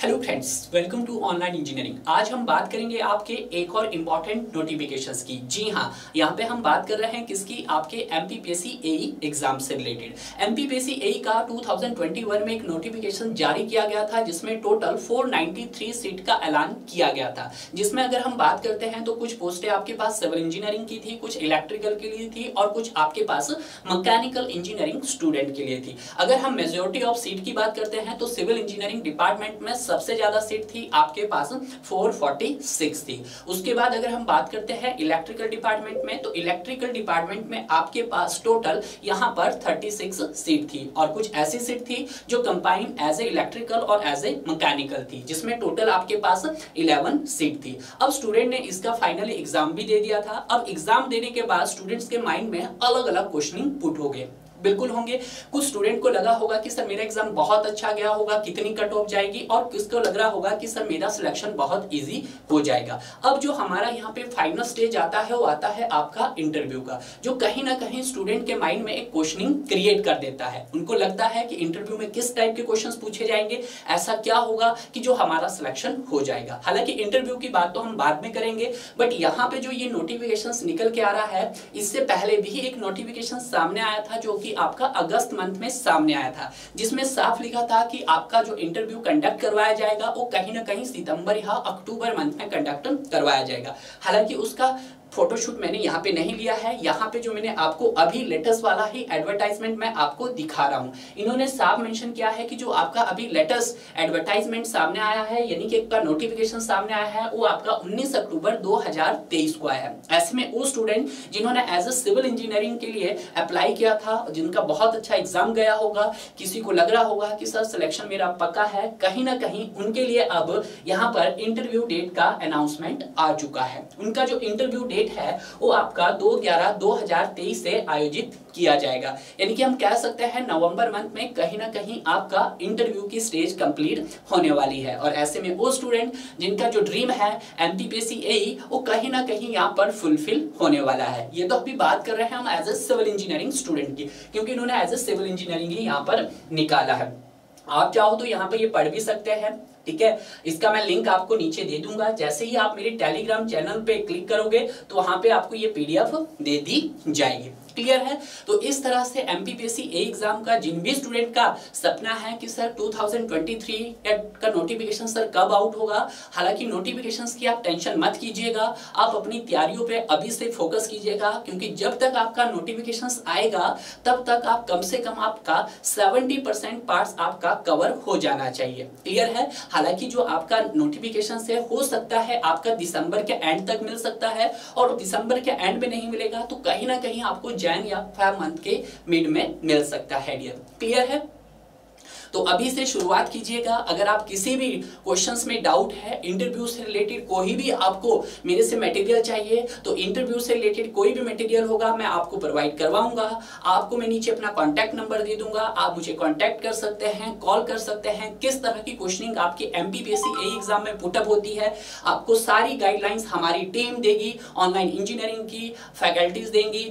Hello friends welcome to online engineering आज हम बात करेंगे आपके एक और इंपॉर्टेंट नोटिफिकेशंस की। जी हाँ यहाँ पे हम बात कर रहे हैं किसकी? आपके M P P S C A exam से related M P P S C A का 2021 में एक नोटिफिकेशन जारी किया गया था, जिसमें टोटल 493 सीट का ऐलान किया गया था। जिसमें अगर हम बात करते हैं तो कुछ पोस्टें आपके पास सिविल इंजीनियरिंग की थी, कुछ इलेक्ट्रिकल के लिए थी, और कुछ आपके पास मकैनिकल इंजीनियरिंग स्टूडेंट के लिए थी। अगर हम मेजोरिटी ऑफ़ सीट की बात करते हैं तो सिविल इंजीनियरिंग डिपार्टमेंट में सबसे ज़्यादा सीट थी आपके पास 446 थी। उसके बाद अगर हम बात करते हैं इलेक्ट्रिकल डिपार्टमेंट में तो इलेक्ट्रिकल डिपार्टमेंट में आपके पास टोटल यहाँ पर 36 सीट थी और कुछ ऐसी सीट थी जो कंबाइन एज ए इलेक्ट्रिकल और एज ए मैकेनिकल थी, जिसमें टोटल आपके पास 11 सीट थी। अब स्टूडेंट ने इसका फाइनली एग्ज़ाम भी दे दिया था। अब एग्ज़ाम देने के बाद स्टूडेंट्स के माइंड में अलग अलग क्वेश्चनिंग पुट हो गए। बिल्कुल होंगे। कुछ स्टूडेंट को लगा होगा कि सर मेरा एग्ज़ाम बहुत अच्छा गया होगा, कितनी कट ऑफ़ जाएगी, और किसको लग रहा होगा कि सर मेरा सिलेक्शन बहुत इजी हो जाएगा। अब जो हमारा यहाँ पे फाइनल स्टेज आता है, वो आता है आपका इंटरव्यू का, जो कहीं ना कहीं स्टूडेंट के माइंड में एक क्वेश्चनिंग क्रिएट कर देता है। उनको लगता है कि इंटरव्यू में किस टाइप के क्वेश्चन पूछे जाएँगे, ऐसा क्या होगा कि जो हमारा सिलेक्शन हो जाएगा। हालाँकि इंटरव्यू की बात तो हम बाद में करेंगे बट यहाँ पे जो ये नोटिफिकेशन निकल के आ रहा है, इससे पहले भी एक नोटिफिकेशन सामने आया था जो कि कि आपका अगस्त मंथ में सामने आया था, जिसमें साफ़ लिखा था कि आपका जो इंटरव्यू कंडक्ट करवाया जाएगा, वो कहीं ना कहीं सितंबर या अक्टूबर मंथ में कंडक्ट करवाया जाएगा। हालाँकि उसका फोटोशूट मैंने यहाँ पे नहीं लिया है। यहाँ पे जो मैंने आपको अभी लेटेस्ट वाला ही एडवर्टाइजमेंट मैं आपको दिखा रहा हूँ। इन्होंने साफ़ मेंशन किया है कि जो आपका अभी लेटेस्ट एडवर्टाइजमेंट सामने आया है, यानी कि एक नोटिफिकेशन सामने आया है, वो आपका 19 अक्टूबर 2023 को आया है। ऐसे में वो स्टूडेंट जिन्होंने एज ए सिविल इंजीनियरिंग के लिए अप्लाई किया था, जिनका बहुत अच्छा एग्ज़ाम गया होगा, किसी को लग रहा होगा कि सर सिलेक्शन मेरा पक्का है, कहीं ना कहीं उनके लिए अब यहाँ पर इंटरव्यू डेट का अनाउंसमेंट आ चुका है। उनका जो इंटरव्यू डेट डेट है, वो आपका दो ग्यारह दो हज़ार तेईस से आयोजित किया जाएगा। यानी कि हम कह सकते हैं नवंबर मंथ में कहीं ना कहीं आपका इंटरव्यू की स्टेज कंप्लीट होने वाली है। और ऐसे में वो स्टूडेंट जिनका जो ड्रीम है एम पी वो कहीं ना कहीं यहाँ पर फुलफिल होने वाला है। ये तो अभी बात कर रहे हैं हम as a civil engineering student की, क्योंकि इन्होंने एज ए सिविल इंजीनियरिंग ही यहाँ पर निकाला है। आप चाहो तो यहाँ पे ये पढ़ भी सकते हैं, ठीक है? इसका मैं लिंक आपको नीचे दे दूँगा। जैसे ही आप मेरे टेलीग्राम चैनल पे क्लिक करोगे तो वहाँ पे आपको ये पीडीएफ दे दी जाएगी। क्लियर है? तो इस तरह से एमपीपीएससी एग्ज़ाम का, जिन भी स्टूडेंट का सपना है कि सर 2023 का नोटिफिकेशन सर कब आउट होगा? हालाँकि नोटिफिकेशन की आप टेंशन मत कीजिएगा। आप अपनी तैयारियों पे अभी से फोकस कीजिएगा, क्योंकि जब तक आपका नोटिफिकेशन आएगा, तब तक आप कम से कम आपका 70 परसेंट पार्ट आपका कवर हो जाना चाहिए। क्लियर है? हालाँकि जो आपका नोटिफिकेशन से हो सकता है आपका दिसंबर के एंड तक मिल सकता है, और दिसंबर के एंड में नहीं मिलेगा तो कहीं ना कहीं आपको जैन या फाइव मंथ के मिड में मिल सकता है डियर क्लियर है? तो अभी से शुरुआत कीजिएगा। अगर आप किसी भी क्वेश्चंस में डाउट है इंटरव्यू से रिलेटेड कोई भी आपको मेरे से मटेरियल चाहिए तो इंटरव्यू से रिलेटेड कोई भी मटेरियल होगा, मैं आपको प्रोवाइड करवाऊँगा। आपको मैं नीचे अपना कॉन्टैक्ट नंबर दे दूँगा। आप मुझे कॉन्टैक्ट कर सकते हैं कॉल कर सकते हैं। किस तरह की क्वेश्चनिंग आपकी एमपीपीएससी एग्ज़ाम में पुटअप होती है, आपको सारी गाइडलाइंस हमारी टीम देगी ऑनलाइन इंजीनियरिंग की फैकल्टीज देंगी।